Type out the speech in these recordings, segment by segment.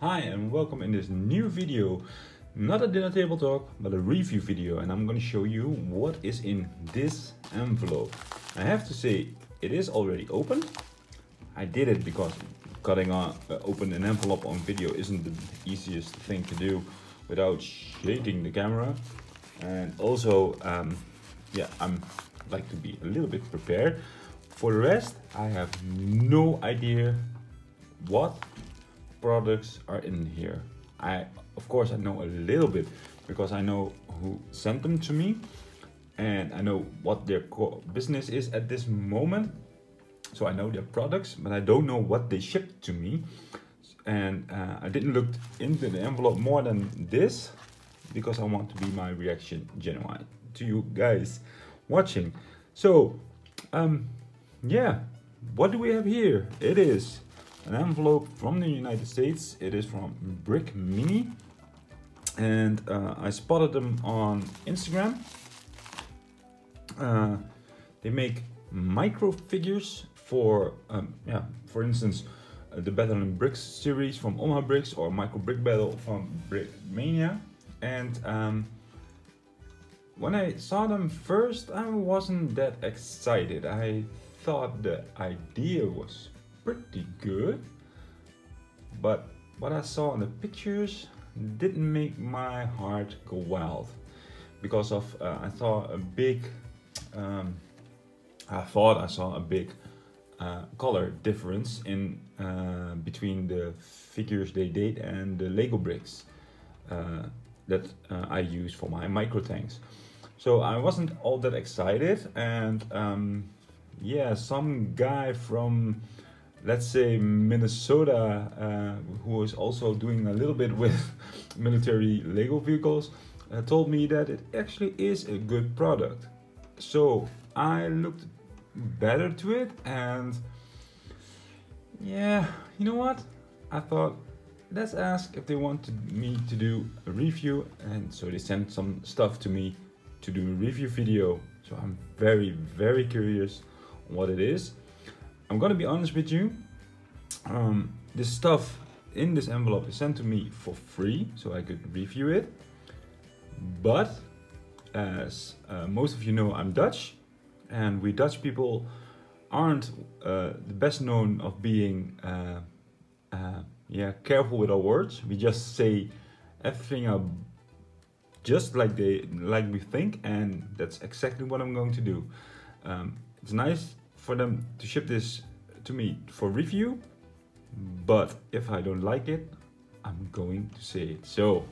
Hi and welcome in this new video. Not a dinner table talk, but a review video and I'm gonna show you what is in this envelope. I have to say, it is already open. I did it because cutting on, uh, open an envelope on video isn't the easiest thing to do without shaking the camera. And also, um, yeah, I'm like to be a little bit prepared. For the rest, I have no idea what products are in here. I, of course, I know a little bit because I know who sent them to me and I know what their business is at this moment. So I know their products, but I don't know what they shipped to me. And uh, I didn't look into the envelope more than this because I want to be my reaction genuine to you guys watching. So, um, yeah, what do we have here? It is an envelope from the United States. It is from Brick Mini. And uh, I spotted them on Instagram. Uh, they make micro figures for, um, yeah, for instance, uh, the Battlin' Bricks series from Omaha Bricks or Micro Brick Battle from Brick Mania. And um, when I saw them first, I wasn't that excited. I thought the idea was pretty good, but what I saw in the pictures didn't make my heart go wild because of uh, I saw a big um, I thought I saw a big uh, color difference in uh, between the figures they did and the Lego bricks uh, that uh, I use for my micro tanks. So I wasn't all that excited and um, yeah, some guy from let's say Minnesota uh, who is also doing a little bit with military Lego vehicles uh, told me that it actually is a good product. So I looked better to it and yeah, you know what? I thought let's ask if they wanted me to do a review and so they sent some stuff to me to do a review video. So I'm very, very curious what it is. I'm gonna be honest with you. Um, this stuff in this envelope is sent to me for free, so I could review it. But as uh, most of you know, I'm Dutch, and we Dutch people aren't uh, the best known of being uh, uh yeah careful with our words. We just say everything up just like they like we think, and that's exactly what I'm going to do. Um, it's nice for them to ship this to me for review, but if I don't like it, I'm going to say it. So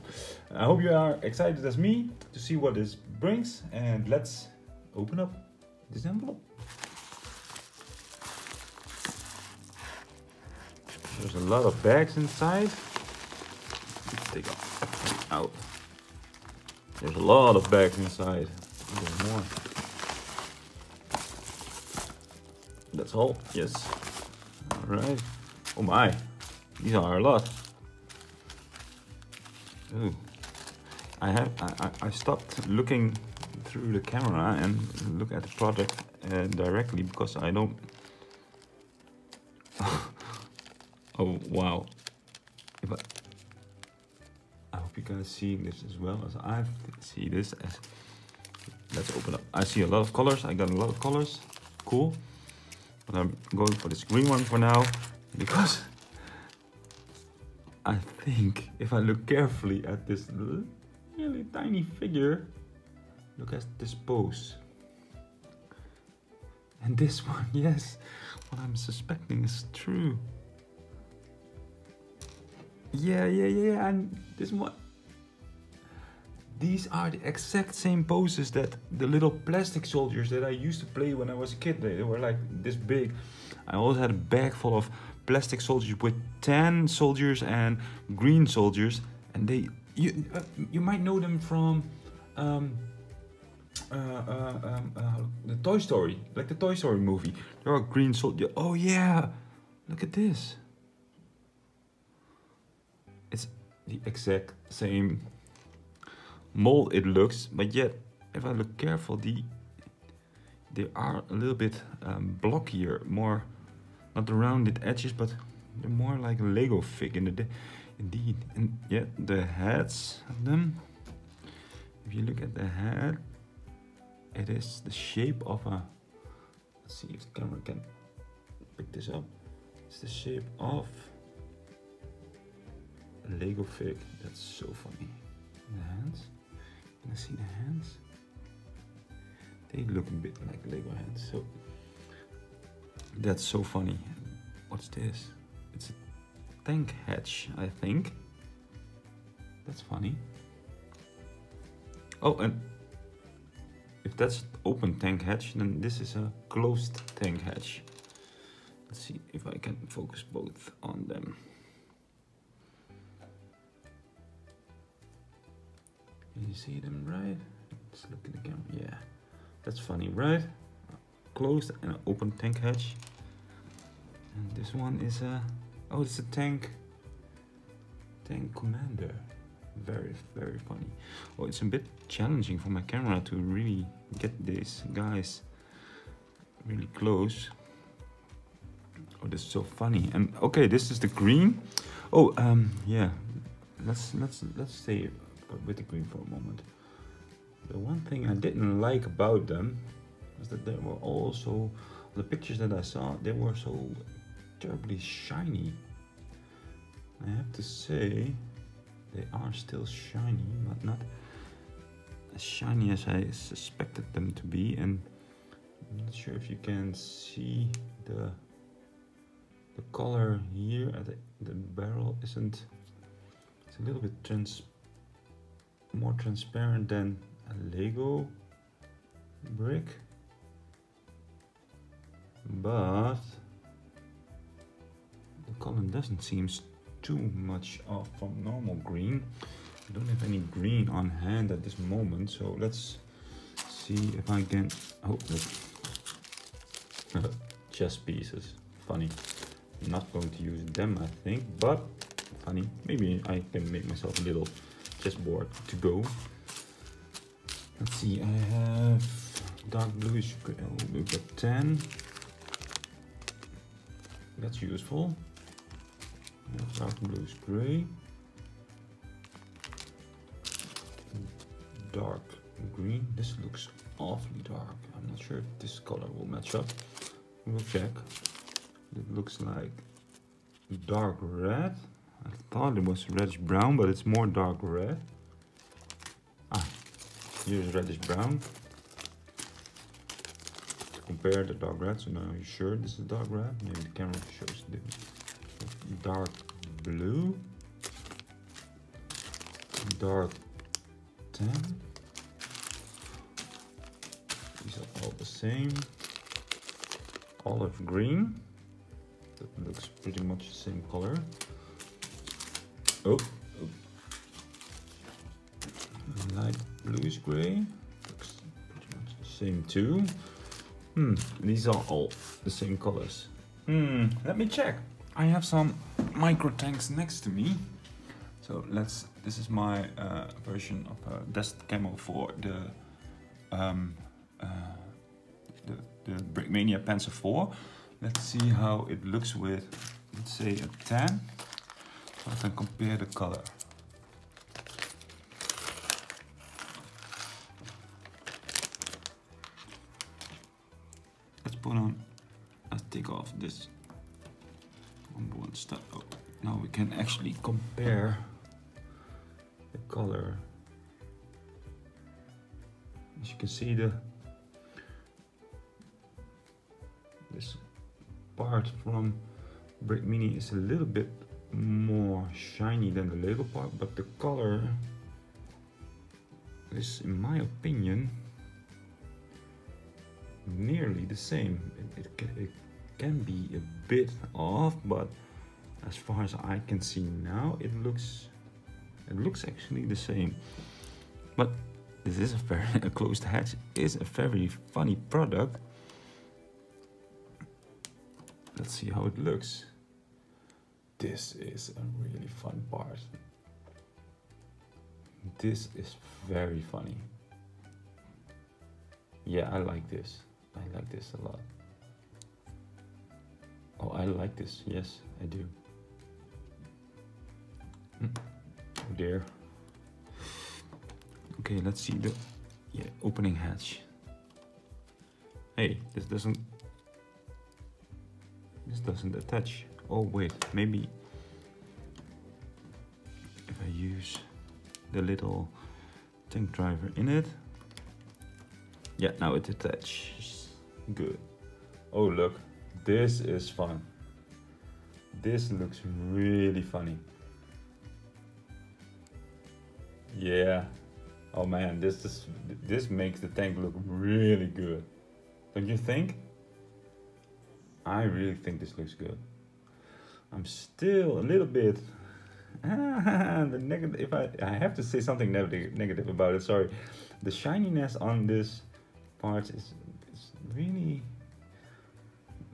I hope you are excited as me to see what this brings and let's open up this envelope. There's a lot of bags inside. Let's take out. There's a lot of bags inside. There's more. That's all. Yes. All right. Oh my. These are a lot. Ooh. I have I, I stopped looking through the camera and look at the product uh, directly because I don't oh wow if I I hope you guys see this as well as I see this as let's open up I see a lot of colors I got a lot of colors cool but I'm going for this green one for now because I think if I look carefully at this really tiny figure, look at this pose. And this one, yes, what I'm suspecting is true. Yeah, yeah, yeah, and this one. These are the exact same poses that the little plastic soldiers that I used to play when I was a kid. They were like this big. I always had a bag full of plastic soldiers with tan soldiers and green soldiers. And they, you, uh, you might know them from um, uh, uh, um, uh, the Toy Story, like the Toy Story movie. There are green soldiers. Oh yeah, look at this. It's the exact same mold it looks, but yet if I look careful, the they are a little bit um, blockier, more not the rounded edges, but they're more like a Lego fig. And the, Indeed, and yeah, the heads of them. If you look at the head, it is the shape of a. Let's see if the camera can pick this up. It's the shape of a Lego fig. That's so funny. The hands. See the hands? They look a bit like Lego hands. So that's so funny. What's this? It's a tank hatch, I think. That's funny. Oh, and if that's open tank hatch, then this is a closed tank hatch. Let's see if I can focus both on them. You see them right? Let's look at the camera. Yeah, that's funny, right? Closed and open tank hatch. And this one is a, oh, it's a tank, tank commander. Very, very funny. Oh, it's a bit challenging for my camera to really get these guys really close. Oh, this is so funny. And okay, this is the green. Oh, um, yeah. Let's let's let's stay with the green for a moment. The one thing I didn't like about them was that they were also the pictures that I saw. They were so terribly shiny. I have to say, they are still shiny, but not as shiny as I suspected them to be. And I'm not sure if you can see the the color here at the, the barrel isn't it's a little bit trans more transparent than a Lego brick. But the color doesn't seem too much off from normal green. I don't have any green on hand at this moment so let's see if I can oh look. Chess pieces funny. Not going to use them, I think, but funny. Maybe I can make myself a little chessboard to go. Let's see, I have dark bluish, oh, we've got 10. That's useful. Dark bluish gray. Dark green. This looks awfully dark. I'm not sure if this color will match up. We'll check. It looks like dark red. I thought it was reddish brown, but it's more dark red. Ah, here's reddish brown. To compare the dark red, so now you're sure this is dark red? Maybe the camera shows the dark blue. Dark tan. These are all the same. Olive green that looks pretty much the same color. Oh, light bluish grey. Looks pretty much the same too. Hmm, these are all the same colors. Hmm, let me check. I have some micro tanks next to me. So let's, this is my uh, version of uh, a Dust Camo for the, um, uh, the, the Brickmania Panzer 4. Let's see how it looks with, let's say a 10. I can compare the color. Let's put on, let's take off this one stuff. Oh, now we can actually compare the color. As you can see, the this part from Brick Mini is a little bit more shiny than the Lego part, but the color is, in my opinion, nearly the same. It, it, it, can be a bit off, but as far as I can see now, it looks it looks actually the same. But this is a very a closed hatch is a very funny product Let's see how it looks. This is a really fun part. This is very funny. Yeah, I like this. I like this a lot. Oh, I like this. Yes, I do. Hmm. Oh dear. Okay, let's see the yeah, opening hatch. Hey, this doesn't this doesn't attach. Oh wait, maybe if I use the little tank driver in it. Yeah, now it attaches. Good. Oh look, this is fun. This looks really funny. Yeah. Oh man, this is this makes the tank look really good. Don't you think? I really think this looks good. I'm still a little bit the negative if I I have to say something negative negative about it, sorry. The shininess on this part is, is really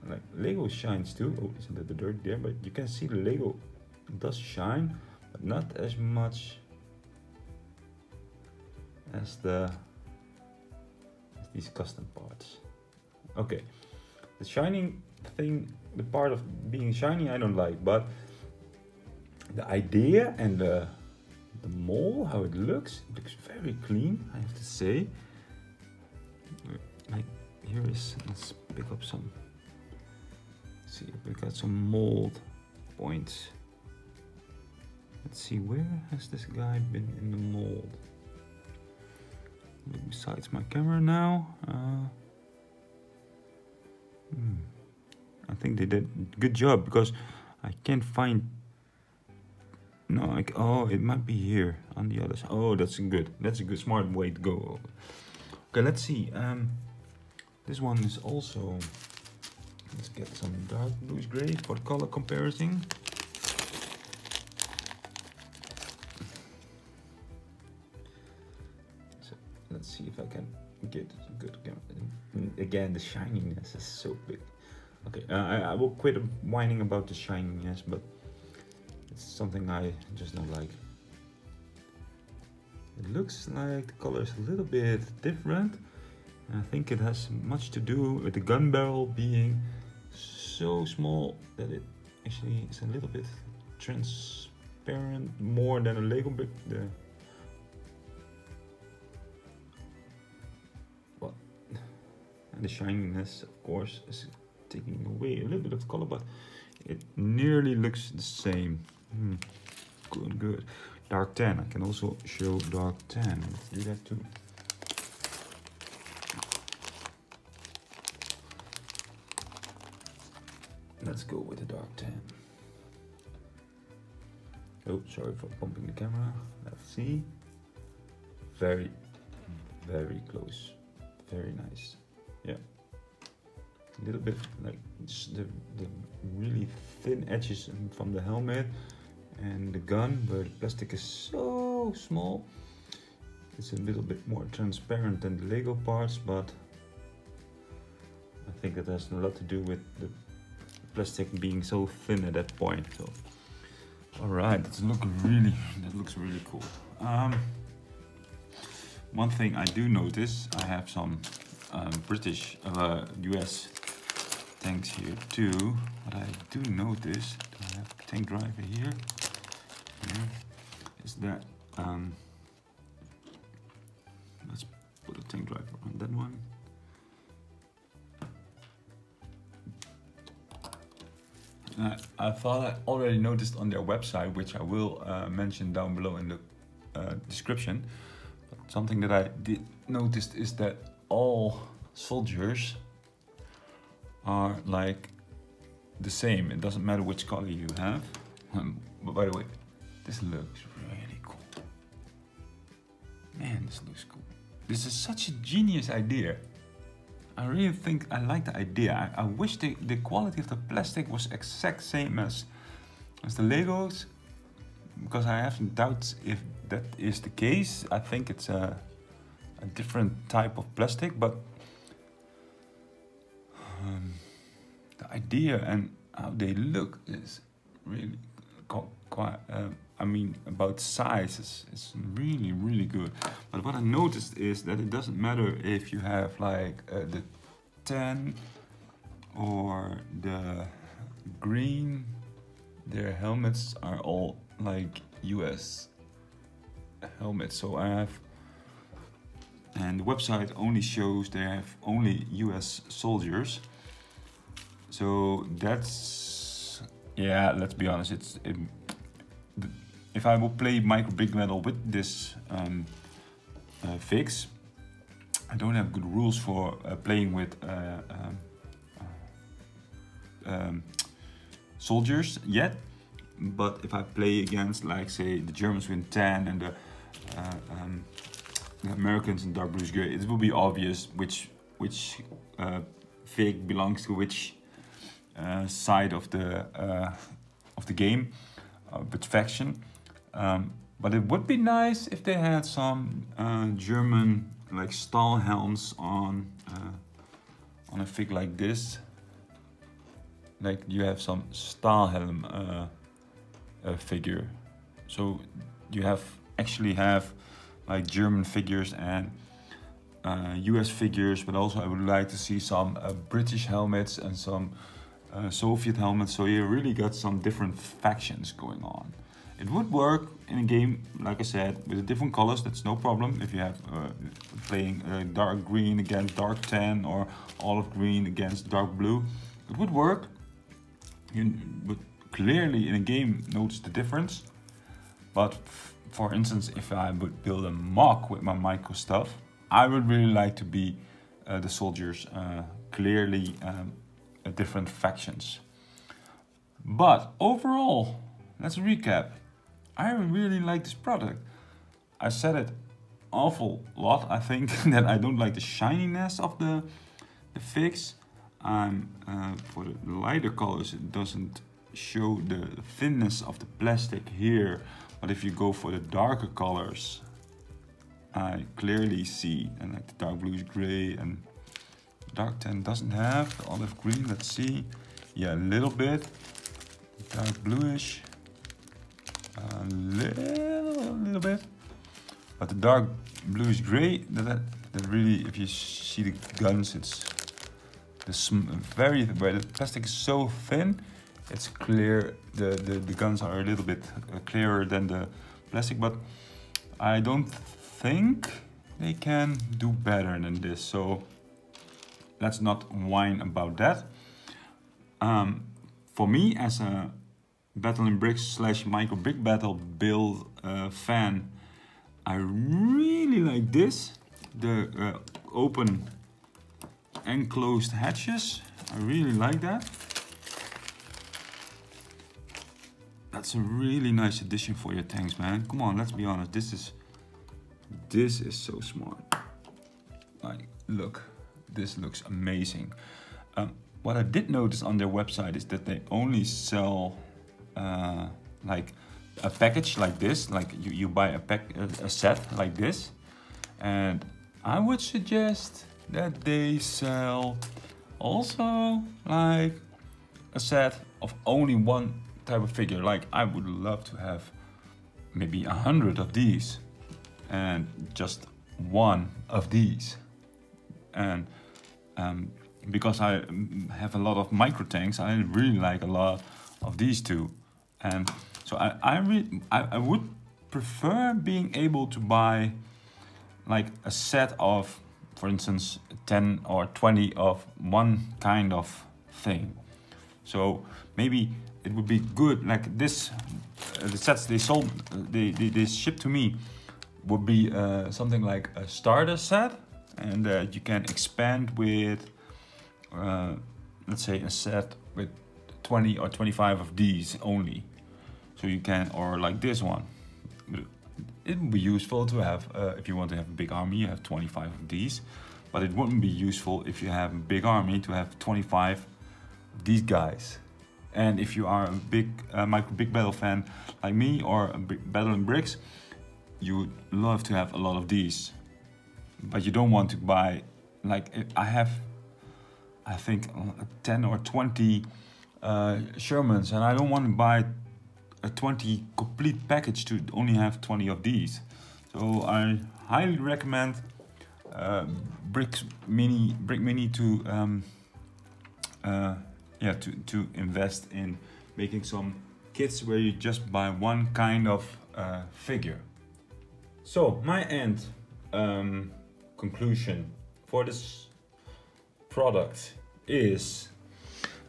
like Lego shines too. Oh, isn't that the dirt there? But you can see the Lego does shine, but not as much as the as these custom parts. Okay, the shining thing, the part of being shiny, I don't like, but the idea and the the mole, how it looks, it looks very clean. I have to say. Like here is let's pick up some see if we got some mold points let's see where has this guy been in the mold besides my camera now uh, hmm. I think they did good job because I can't find no like oh it might be here on the other side oh that's good that's a good smart way to go okay let's see um this one is also Let's get some dark bluish gray for color comparison. So let's see if I can get good. Again, the shininess is so big. Okay, uh, I, I will quit whining about the shininess, but it's something I just don't like. It looks like the color is a little bit different. I think it has much to do with the gun barrel being so small that it actually is a little bit transparent more than a Lego brick. The well, and the shininess, of course, is taking away a little bit of color, but it nearly looks the same. Hmm. Good, good. Dark tan. I can also show dark tan. Let's do that too. Let's go with the dark tan. Oh, sorry for bumping the camera. Let's see. Very, very close. Very nice. A little bit like the, the really thin edges from the helmet and the gun where the plastic is so small. It's a little bit more transparent than the Lego parts, but I think that has a lot to do with the plastic being so thin at that point. So, all right, that's look really, that looks really cool. Um, one thing I do notice, I have some um, British, uh, US tanks here too. But I do notice, I have a tank driver here? here is that, um, let's put a tank driver on that one. Uh, I thought I already noticed on their website, which I will uh, mention down below in the uh, description. But something that I did notice is that all soldiers are like the same. It doesn't matter which color you have. Um, but by the way, this looks really cool. Man, this looks cool. This is such a genius idea. I really think I like the idea. I, I wish the, the quality of the plastic was exact same as, as the Legos. Because I have doubts if that is the case. I think it's a, a different type of plastic, but idea and how they look is really quite, uh, I mean, about size is, is really, really good. But what I noticed is that it doesn't matter if you have like uh, the 10 or the green, their helmets are all like US helmets. So I have, and the website only shows they have only US soldiers. So that's, yeah, let's be honest, it's, it, if I will play Micro Brick Battle with this um, uh, fix, I don't have good rules for uh, playing with uh, um, uh, um, soldiers yet. But if I play against, like, say, the Germans win 10 and the, uh, um, the Americans in dark Blue it will be obvious which which uh, fig belongs to which side of the of the game, which faction. Um, but it would be nice if they had some uh, German like Stahlhelms on uh, on a fig like this. Like you have some Stahlhelm uh, uh, figure. So you have actually have like German figures and US uh, figures, but also I would like to see some uh, British helmets and some Soviet helmets. So you really got some different factions going on. It would work in a game, like I said, with the different colors, that's no problem. If you have uh, playing uh, dark green against dark tan or olive green against dark blue, it would work. You would clearly in a game notice the difference. But for instance, if I would build a MOC with my micro stuff, I would really like to be uh, the soldiers uh, clearly um, different factions. But overall, let's recap. I really like this product. I said it awful lot. I think that I don't like the shininess of the the fix. Um, uh, for the lighter colors, it doesn't show the thinness of the plastic here. But if you go for the darker colors, I clearly see, and like the dark bluish gray and dark tan doesn't have the olive green. Let's see. Yeah, a little bit. Dark bluish a little, little bit. But the dark bluish gray, that, that really, if you see the guns, it's the very, where the plastic is so thin, it's clear, the, the, the guns are a little bit uh, clearer than the plastic, but I don't think they can do better than this. So let's not whine about that. Um, for me as a Battlin' Bricks slash Micro Brick Battle build uh, fan. I really like this. The uh, open and closed hatches. I really like that. That's a really nice addition for your tanks, man. Come on, let's be honest. This is this is so smart. Like, look, this looks amazing. Um, what I did notice on their website is that they only sell uh, like a package like this, like you, you buy a, pack, a set like this, and I would suggest that they sell also like a set of only one type of figure. Like I would love to have maybe a hundred of these and just one of these. And um, because I have a lot of micro tanks, I really like a lot of these two. And so I, I, re I, I would prefer being able to buy like a set of, for instance, 10 or 20 of one kind of thing. So maybe it would be good, like this, uh, the sets they sold, they, they, they shipped to me would be uh, something like a starter set and uh, you can expand with, uh, let's say a set with 20 or 25 of these only. So you can, or like this one. It would be useful to have, uh, if you want to have a big army, you have 25 of these. But it wouldn't be useful if you have a big army to have 25 of these guys. And if you are a big uh, Micro Brick Battle fan like me or a big Battlin' Bricks, you would love to have a lot of these. But you don't want to buy, like I have, I think uh, 10 or 20 uh, Shermans and I don't want to buy a 20 complete package to only have 20 of these. So I highly recommend uh, Brick Mini, Brick Mini to um, uh, yeah to to invest in making some kits where you just buy one kind of uh, figure. So my end um, conclusion for this product is,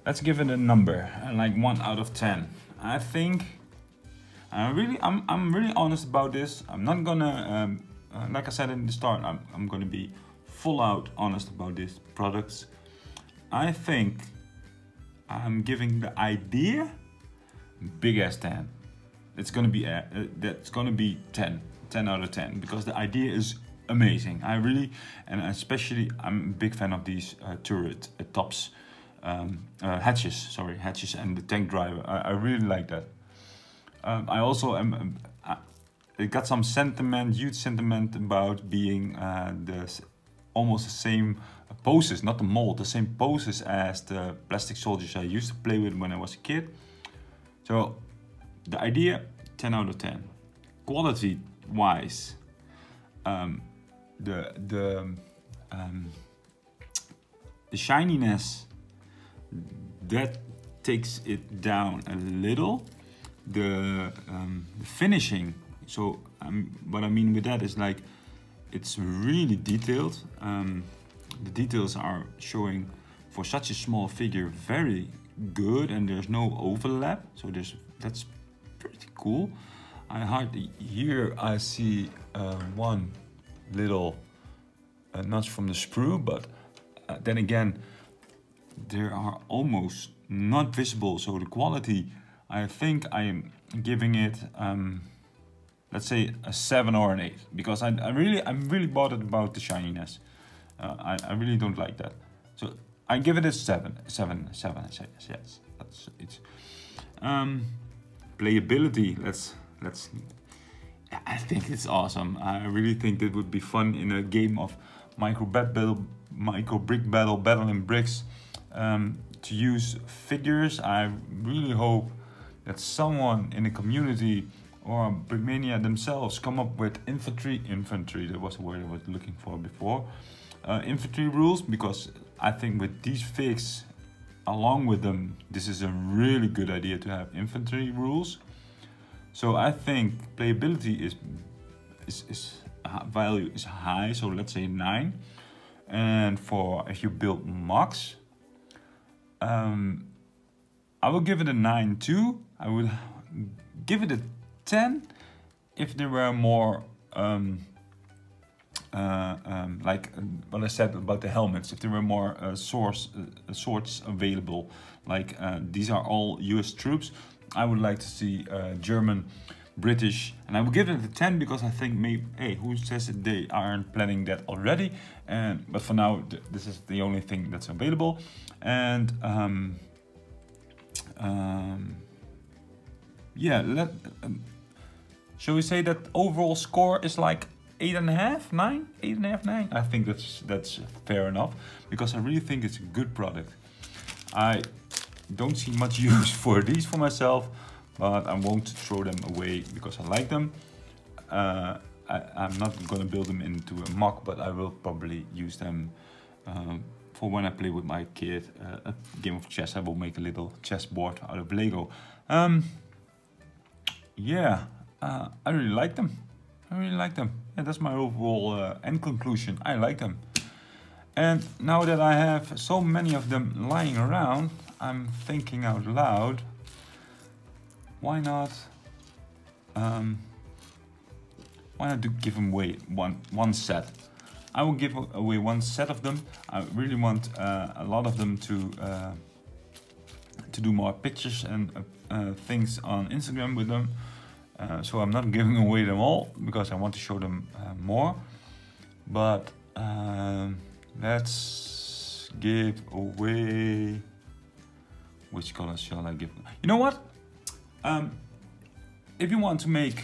let's give it a number, like one out of 10. I think, I really, I'm, I'm really honest about this. I'm not gonna, um, uh, like I said in the start, I'm, I'm gonna be full out honest about these products. I think I'm giving the idea big ass 10. It's gonna be, uh, that's gonna be 10, 10 out of 10 because the idea is amazing. I really, and especially, I'm a big fan of these uh, turret uh, tops, um, uh, hatches, sorry, hatches and the tank driver. I, I really like that. Um, I also am, um, it got some sentiment, huge sentiment about being uh, the almost the same poses, not the mold, the same poses as the plastic soldiers I used to play with when I was a kid. So the idea, 10 out of 10. Quality wise, um, the the um, the shininess that takes it down a little. The, um, the finishing, so um, what I mean with that is like it's really detailed. Um, the details are showing for such a small figure very good and there's no overlap so there's that's pretty cool I hardly here I see uh, one little uh, notch from the sprue, but uh, then again, they are almost not visible. So the quality, I think I am giving it, um, let's say a seven or an eight, because I, I really, I'm really bothered about the shininess. Uh, I, I really don't like that. So I give it a seven, seven, seven, yes, that's it. Um, playability, let's, let's I think it's awesome. I really think it would be fun in a game of micro battle, micro brick battle, in bricks um, to use figures. I really hope that someone in the community or Brickmania themselves come up with infantry, infantry, that was the word I was looking for before, uh, infantry rules because I think with these figs along with them, this is a really good idea to have infantry rules so I think playability is, is, is value is high, so let's say 9. And for if you build MOCs, um, I will give it a 9 too. I would give it a 10 if there were more um, uh, um, like uh, what I said about the helmets, if there were more uh, source uh, swords available, like uh, these are all US troops, I would like to see uh, German, British, and I will give it a 10 because I think maybe, hey, who says they aren't planning that already? And But for now, th this is the only thing that's available. And um, um, yeah, let, um, shall we say that overall score is like eight and a half, nine, eight and a half, nine? I think that's that's fair enough because I really think it's a good product. I don't see much use for these for myself, but I won't throw them away because I like them. Uh, I, am not gonna build them into a MOC, but I will probably use them um, for when I play with my kid uh, a game of chess. I will make a little chess board out of Lego. Um, yeah, uh, I really like them. I really like them. And that's my overall uh, end conclusion. I like them. And now that I have so many of them lying around, I'm thinking out loud, why not, um, why not do give them away one, one set? I will give away one set of them. I really want uh, a lot of them to uh, to do more pictures and uh, uh things on Instagram with them. Uh, so I'm not giving away them all because I want to show them uh, more. But um, let's give away which colors shall I give? You know what? Um, if you want to make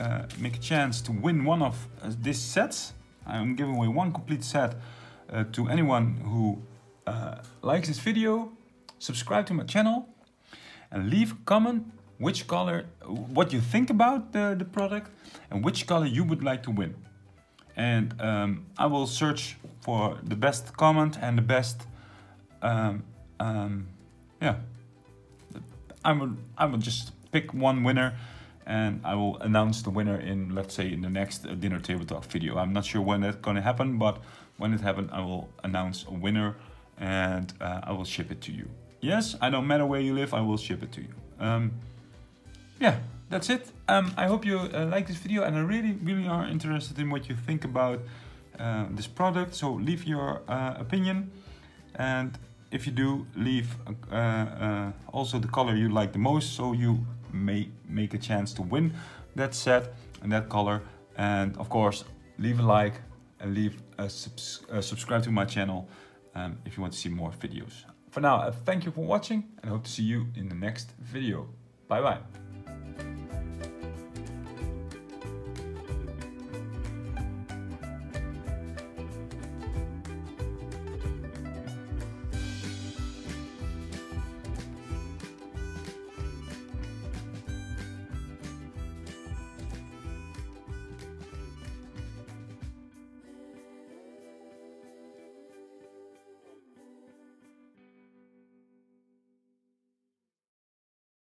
uh, make a chance to win one of uh, these sets, I'm giving away one complete set uh, to anyone who uh, likes this video, subscribe to my channel, and leave a comment which color, what you think about the, the product, and which color you would like to win. And um, I will search for the best comment and the best um, um, yeah, I will, I would just pick one winner and I will announce the winner in, let's say, in the next uh, dinner table talk video. I'm not sure when that's gonna happen, but when it happens, I will announce a winner and uh, I will ship it to you. Yes, I don't matter where you live, I will ship it to you. Um, yeah, that's it. Um, I hope you uh, like this video and I really, really are interested in what you think about uh, this product. So leave your uh, opinion and if you do, leave uh, uh, also the color you like the most so you may make a chance to win that set and that color. And of course, leave a like and leave a subs uh, subscribe to my channel um, if you want to see more videos. For now, uh, thank you for watching and hope to see you in the next video. Bye bye.